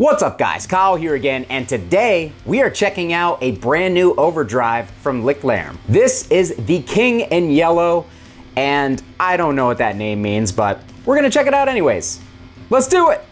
What's up guys, Kyle here again, and today we are checking out a brand new overdrive from Lichtlaerm. This is the King in Yellow, and I don't know what that name means, but we're gonna check it out anyways. Let's do it!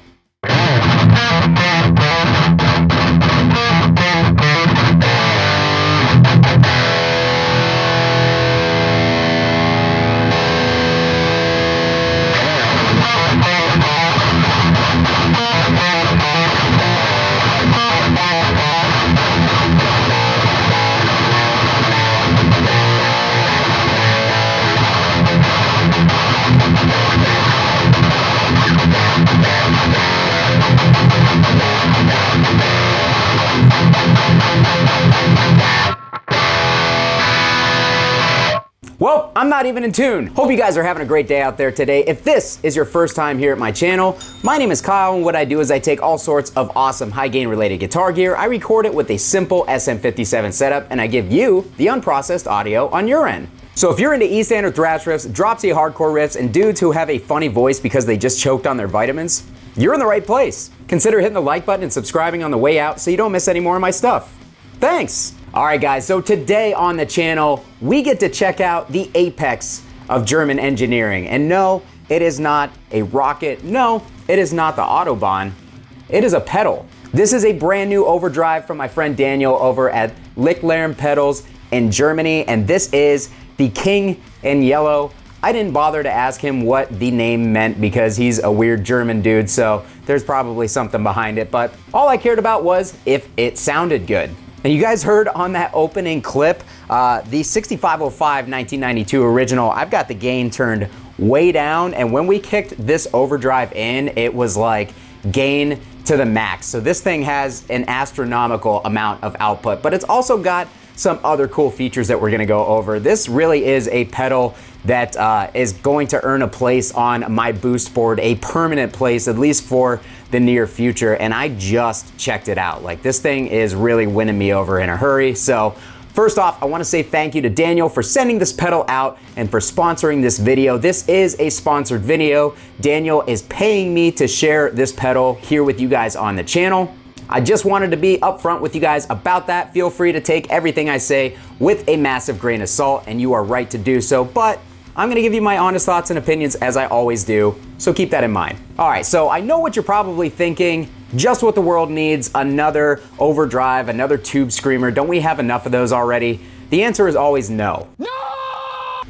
Not even in tune. Hope you guys are having a great day out there today. If this is your first time here at my channel, my name is Kyle and what I do is I take all sorts of awesome high gain related guitar gear, I record it with a simple SM57 setup, and I give you the unprocessed audio on your end. So if you're into E-stand or thrash riffs, drop C hardcore riffs, and dudes who have a funny voice because they just choked on their vitamins, you're in the right place. Consider hitting the like button and subscribing on the way out so you don't miss any more of my stuff. Thanks! Alright guys, so today on the channel, we get to check out the apex of German engineering. And no, it is not a rocket. No, it is not the Autobahn. It is a pedal. This is a brand new overdrive from my friend Daniel over at Lichtlaerm Pedals in Germany. And this is the King in Yellow. I didn't bother to ask him what the name meant because he's a weird German dude, so there's probably something behind it. But all I cared about was if it sounded good. And you guys heard on that opening clip, uh, the 6505 1992 original, I've got the gain turned way down. And when we kicked this overdrive in, it was like gain to the max. So this thing has an astronomical amount of output, but it's also got some other cool features that we're gonna go over. This really is a pedal that uh, is going to earn a place on my boost board, a permanent place, at least for the near future. And I just checked it out. Like this thing is really winning me over in a hurry. So First off, I wanna say thank you to Daniel for sending this pedal out and for sponsoring this video. This is a sponsored video. Daniel is paying me to share this pedal here with you guys on the channel. I just wanted to be upfront with you guys about that. Feel free to take everything I say with a massive grain of salt, and you are right to do so, but I'm gonna give you my honest thoughts and opinions as I always do, so keep that in mind. All right, so I know what you're probably thinking, just what the world needs, another overdrive, another tube screamer. Don't we have enough of those already? The answer is always no. No!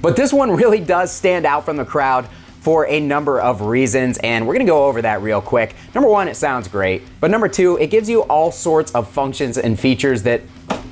But this one really does stand out from the crowd for a number of reasons, and we're gonna go over that real quick. Number one, it sounds great, but number two, it gives you all sorts of functions and features that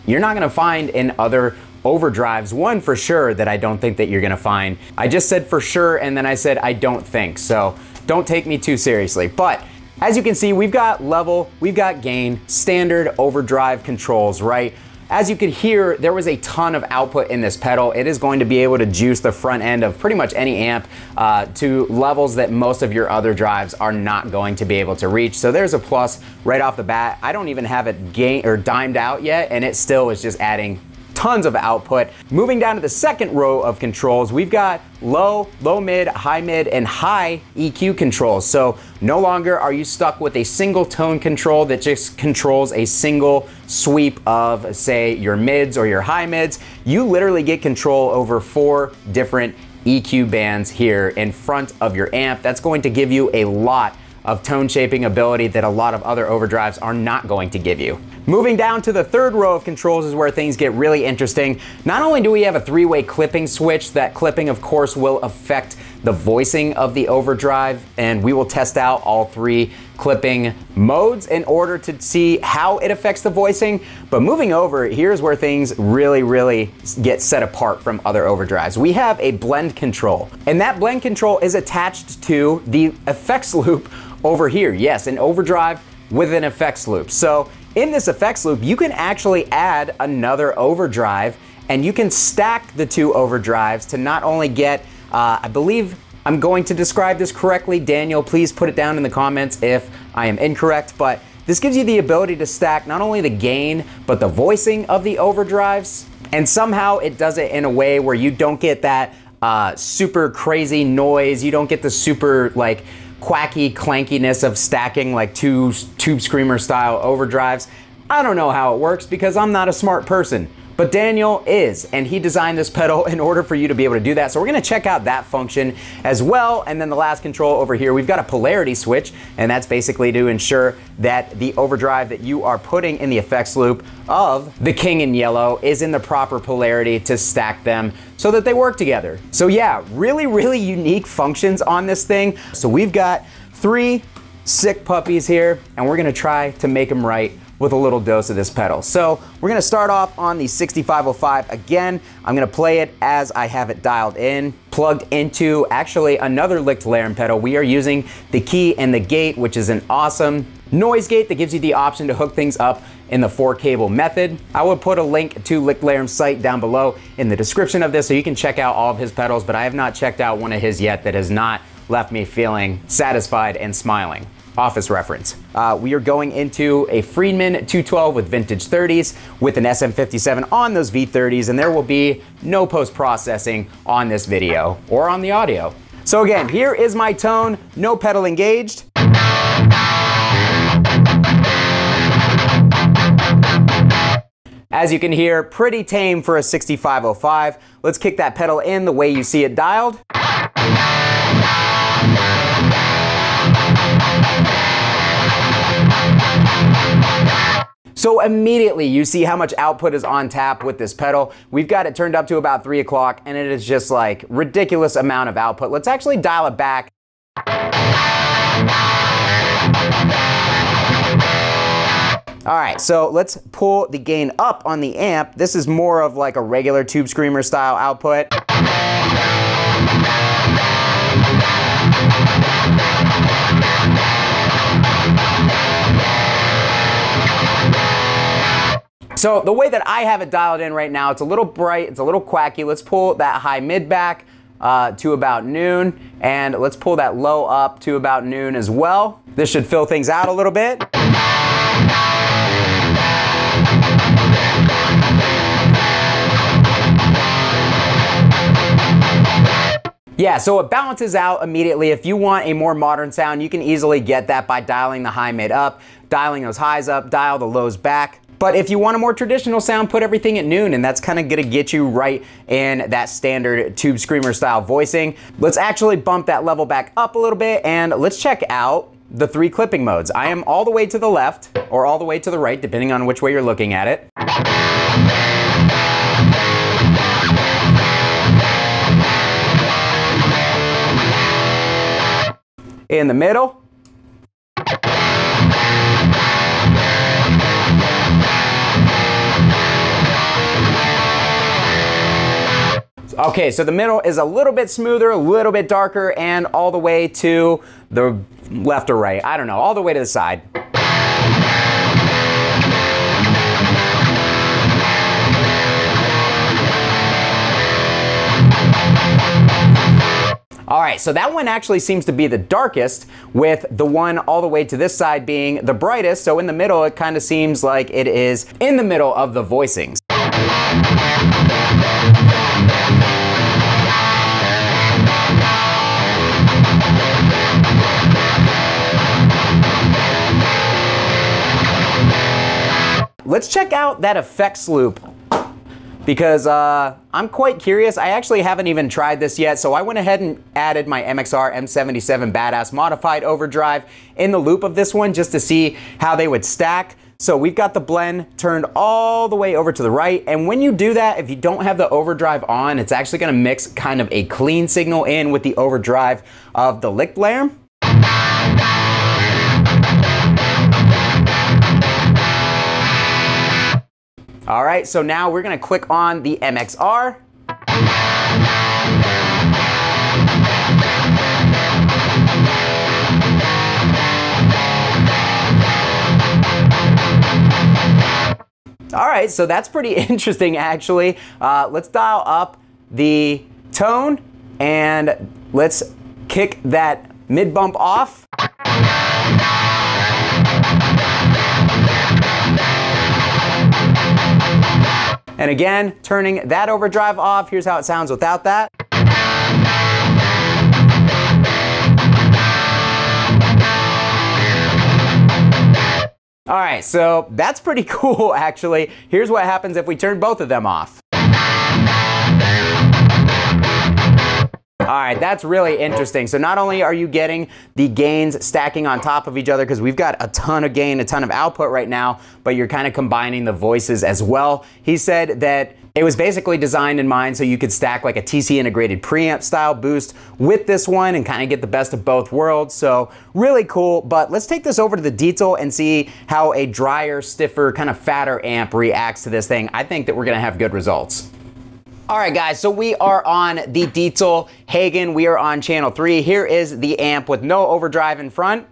you're not gonna find in other overdrives. One for sure that I don't think that you're gonna find. I just said for sure and then I said I don't think, so don't take me too seriously. But as you can see, we've got level, we've got gain, standard overdrive controls, right? As you could hear, there was a ton of output in this pedal. It is going to be able to juice the front end of pretty much any amp uh, to levels that most of your other drives are not going to be able to reach. So there's a plus right off the bat. I don't even have it gain or dimed out yet, and it still is just adding tons of output. Moving down to the second row of controls, we've got low, low mid, high mid, and high EQ controls. So no longer are you stuck with a single tone control that just controls a single sweep of say your mids or your high mids. You literally get control over four different EQ bands here in front of your amp. That's going to give you a lot of tone shaping ability that a lot of other overdrives are not going to give you. Moving down to the third row of controls is where things get really interesting. Not only do we have a three-way clipping switch, that clipping of course will affect the voicing of the overdrive and we will test out all three clipping modes in order to see how it affects the voicing. But moving over, here's where things really, really get set apart from other overdrives. We have a blend control and that blend control is attached to the effects loop over here. Yes, an overdrive with an effects loop. So in this effects loop, you can actually add another overdrive and you can stack the two overdrives to not only get, uh, I believe I'm going to describe this correctly. Daniel, please put it down in the comments if I am incorrect, but this gives you the ability to stack not only the gain, but the voicing of the overdrives. And somehow it does it in a way where you don't get that uh, super crazy noise. You don't get the super like quacky clankiness of stacking like two Tube Screamer style overdrives. I don't know how it works because I'm not a smart person. But Daniel is, and he designed this pedal in order for you to be able to do that. So we're gonna check out that function as well. And then the last control over here, we've got a polarity switch, and that's basically to ensure that the overdrive that you are putting in the effects loop of the King in yellow is in the proper polarity to stack them so that they work together. So yeah, really, really unique functions on this thing. So we've got three sick puppies here, and we're gonna try to make them right with a little dose of this pedal. So we're gonna start off on the 6505. Again, I'm gonna play it as I have it dialed in, plugged into actually another Lichtlaerm pedal. We are using the key and the gate, which is an awesome noise gate that gives you the option to hook things up in the four cable method. I will put a link to Lichtlaerm's site down below in the description of this so you can check out all of his pedals, but I have not checked out one of his yet that has not left me feeling satisfied and smiling office reference. Uh, we are going into a Friedman 212 with vintage 30s with an SM57 on those V30s and there will be no post-processing on this video or on the audio. So again, here is my tone, no pedal engaged. As you can hear, pretty tame for a 6505. Let's kick that pedal in the way you see it dialed. So immediately you see how much output is on tap with this pedal. We've got it turned up to about three o'clock and it is just like ridiculous amount of output. Let's actually dial it back. All right, so let's pull the gain up on the amp. This is more of like a regular Tube Screamer style output. So the way that I have it dialed in right now, it's a little bright, it's a little quacky. Let's pull that high mid back uh, to about noon, and let's pull that low up to about noon as well. This should fill things out a little bit. Yeah, so it balances out immediately. If you want a more modern sound, you can easily get that by dialing the high mid up, dialing those highs up, dial the lows back. But if you want a more traditional sound, put everything at noon, and that's kind of gonna get you right in that standard Tube Screamer style voicing. Let's actually bump that level back up a little bit, and let's check out the three clipping modes. I am all the way to the left, or all the way to the right, depending on which way you're looking at it. In the middle, Okay, so the middle is a little bit smoother, a little bit darker, and all the way to the left or right. I don't know, all the way to the side. All right, so that one actually seems to be the darkest with the one all the way to this side being the brightest. So in the middle, it kind of seems like it is in the middle of the voicings. Let's check out that effects loop because uh, I'm quite curious. I actually haven't even tried this yet, so I went ahead and added my MXR M77 Badass Modified Overdrive in the loop of this one just to see how they would stack. So we've got the blend turned all the way over to the right. And when you do that, if you don't have the overdrive on, it's actually gonna mix kind of a clean signal in with the overdrive of the Lichtlaerm. All right, so now we're gonna click on the MXR. All right, so that's pretty interesting actually. Uh, let's dial up the tone and let's kick that mid bump off. And again, turning that overdrive off, here's how it sounds without that. All right, so that's pretty cool actually. Here's what happens if we turn both of them off. All right, that's really interesting. So not only are you getting the gains stacking on top of each other, because we've got a ton of gain, a ton of output right now, but you're kind of combining the voices as well. He said that it was basically designed in mind so you could stack like a TC integrated preamp style boost with this one and kind of get the best of both worlds. So really cool, but let's take this over to the Diezel and see how a drier, stiffer, kind of fatter amp reacts to this thing. I think that we're gonna have good results. All right, guys, so we are on the Diezel Hagen. We are on channel three. Here is the amp with no overdrive in front.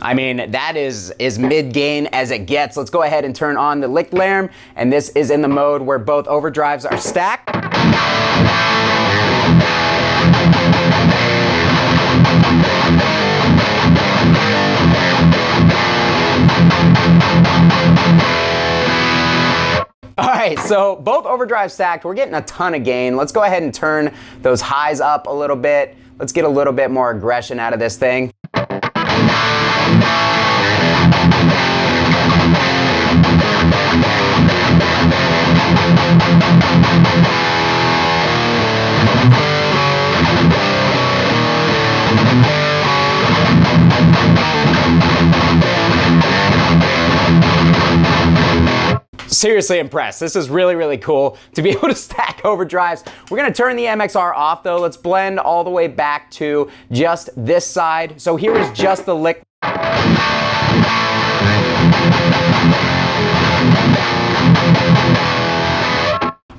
I mean, that is as mid gain as it gets. Let's go ahead and turn on the Lichtlaerm, and this is in the mode where both overdrives are stacked. All right, so both overdrive stacked, we're getting a ton of gain. Let's go ahead and turn those highs up a little bit. Let's get a little bit more aggression out of this thing. Seriously impressed. This is really, really cool to be able to stack overdrives. We're gonna turn the MXR off though. Let's blend all the way back to just this side. So here is just the lick.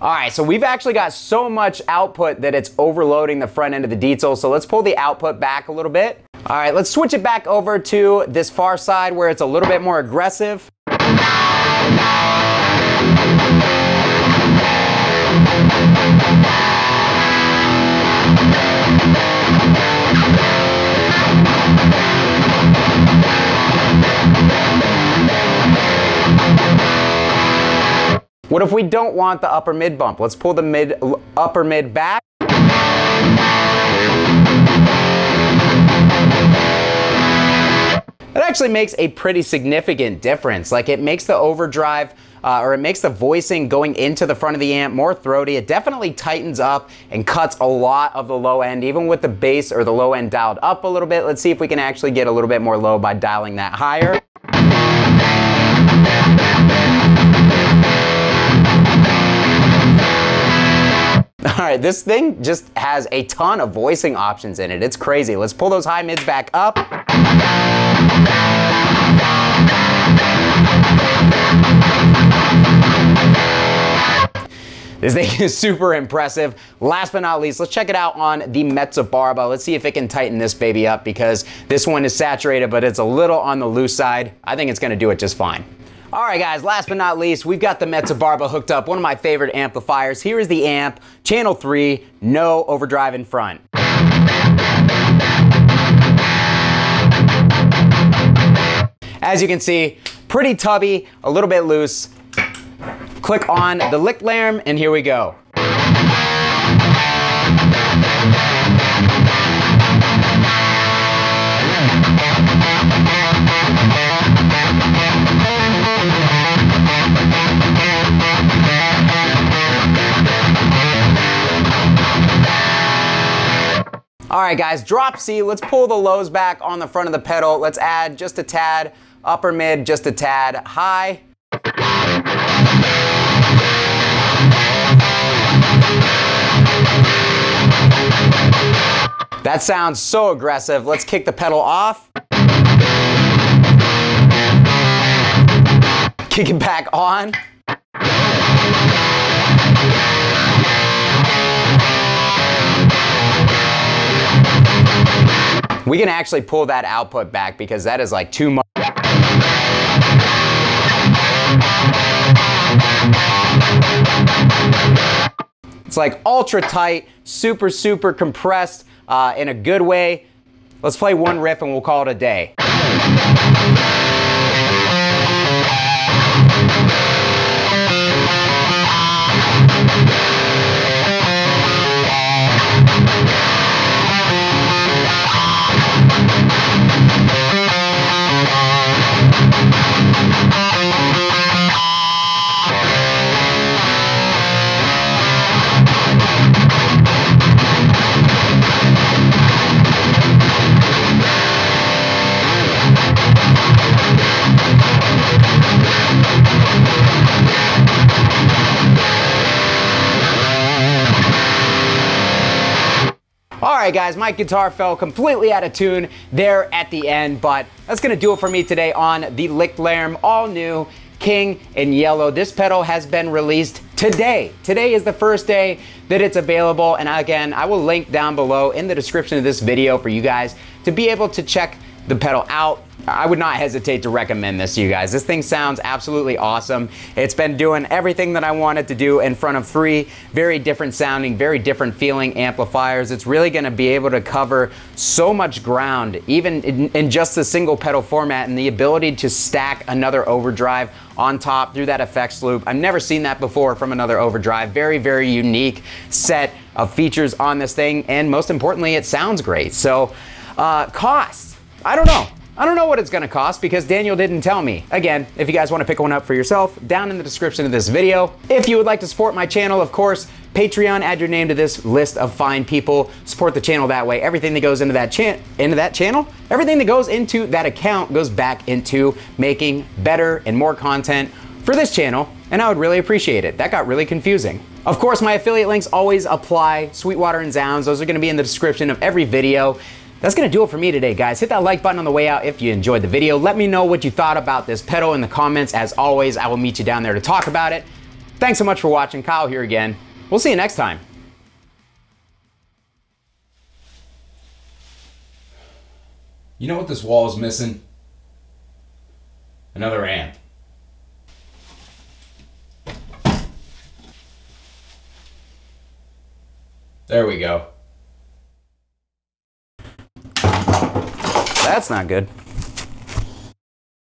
All right, so we've actually got so much output that it's overloading the front end of the Diezel. So let's pull the output back a little bit. All right, let's switch it back over to this far side where it's a little bit more aggressive. What if we don't want the upper mid bump? Let's pull the mid upper mid back. That actually makes a pretty significant difference. Like it makes the overdrive uh, or it makes the voicing going into the front of the amp more throaty. It definitely tightens up and cuts a lot of the low end, even with the bass or the low end dialed up a little bit. Let's see if we can actually get a little bit more low by dialing that higher. All right, this thing just has a ton of voicing options in it. It's crazy. Let's pull those high mids back up. This thing is super impressive. Last but not least, let's check it out on the Mezzabarba. Let's see if it can tighten this baby up because this one is saturated, but it's a little on the loose side. I think it's gonna do it just fine. All right, guys, last but not least, we've got the Mezzabarba hooked up, one of my favorite amplifiers. Here is the amp, channel three, no overdrive in front. As you can see, pretty tubby, a little bit loose. Click on the Lichtlaerm, and here we go. All right, guys, drop C. Let's pull the lows back on the front of the pedal. Let's add just a tad, upper mid, just a tad, high. That sounds so aggressive. Let's kick the pedal off. Kick it back on. We can actually pull that output back because that is like too much. It's like ultra tight, super, super compressed uh, in a good way. Let's play one riff and we'll call it a day. Guys, my guitar fell completely out of tune there at the end, but that's gonna do it for me today on the Lichtlaerm all new King in yellow. This pedal has been released today. Today is the first day that it's available. And again, I will link down below in the description of this video for you guys to be able to check the pedal out. I would not hesitate to recommend this to you guys. This thing sounds absolutely awesome. It's been doing everything that I wanted to do in front of three very different sounding, very different feeling amplifiers. It's really gonna be able to cover so much ground, even in, in just the single pedal format and the ability to stack another overdrive on top through that effects loop. I've never seen that before from another overdrive. Very, very unique set of features on this thing. And most importantly, it sounds great. So uh, cost, I don't know. I don't know what it's gonna cost because Daniel didn't tell me. Again, if you guys wanna pick one up for yourself, down in the description of this video. If you would like to support my channel, of course, Patreon, add your name to this list of fine people. Support the channel that way. Everything that goes into that chan into that channel, everything that goes into that account goes back into making better and more content for this channel, and I would really appreciate it. That got really confusing. Of course, my affiliate links always apply. Sweetwater and Zzounds, those are gonna be in the description of every video. That's gonna do it for me today, guys. Hit that like button on the way out if you enjoyed the video. Let me know what you thought about this pedal in the comments. As always, I will meet you down there to talk about it. Thanks so much for watching. Kyle here again. We'll see you next time. You know what this wall is missing? Another amp. There we go. That's not good.